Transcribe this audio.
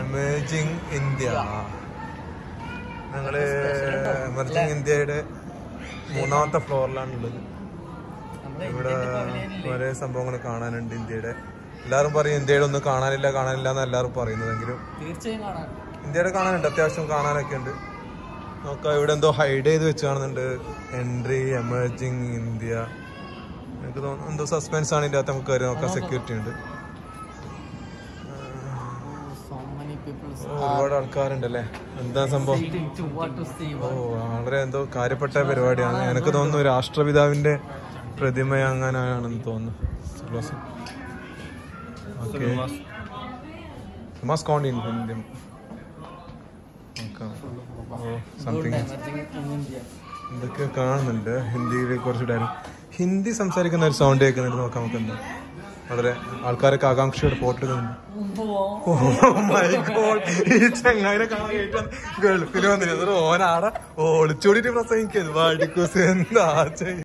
എമേജിങ് India ഞങ്ങൾ emerging ഇന്ത്യയുടെ മൂന്നാമത്തെ ഫ്ലോറിലാണുള്ളത്. ഇവിടെ ഒരേ സംഭവങ്ങൾ കാണാനുണ്ട് ഇന്ത്യയുടെ. എല്ലാവരും പറയും ഇന്ത്യയുടെ ഒന്നും കാണാനില്ല കാണാനില്ല എന്ന് എല്ലാവരും പറയുന്നതെങ്കിലും. ഇന്ത്യയുടെ കാണാനുണ്ട് അത്യാവശ്യം കാണാനൊക്കെ ഉണ്ട്. നോക്കാം ഇവിടെ എന്തോ ഹൈഡ് ചെയ്ത് വെച്ച് കാണുന്നുണ്ട് എൻട്രി എമർജിങ് ഇന്ത്യ എനിക്ക് തോന്നുന്നു എന്തോ സസ്പെൻസ് ആണ് ഇതിന്റെ അകത്ത് നമുക്ക് കയറി നോക്കാം സെക്യൂരിറ്റി ഉണ്ട്. ഒരുപാട് ആൾക്കാരുണ്ടല്ലേ? എന്താ സംഭവം? ഓ വളരെ എന്തോ കാര്യപ്പെട്ട പരിപാടിയാണ്. എനിക്ക് തോന്നുന്നു രാഷ്ട്രപിതാവിന്റെ പ്രതിമ അങ്ങനെയാണെന്ന് തോന്നുന്നു okay must come in Indian or something India ഇതൊക്കെ കാണുന്നുണ്ട്? ഹിന്ദിയിൽ കുറച്ച് ഡയലോഗ് ഹിന്ദി സംസാരിക്കുന്ന ഒരു സൗണ്ട് കേൾക്കുന്നുണ്ട്. നോക്കാം നമുക്ക് എന്താ. വളരെ ആൾക്കാരൊക്കെ ആകാംക്ഷയോടെ ഫോട്ടോ ഗോഡ് ഈ ചങ്ങായിനെ കാണാൻ ഗൾഫിൽ വന്നിരുന്നു. ഓനാടെ ഒളിച്ചോടിട്ട് പ്രസംഗിക്കുന്നു. വാടിക്കൂസ് എന്താ ചെയ്യ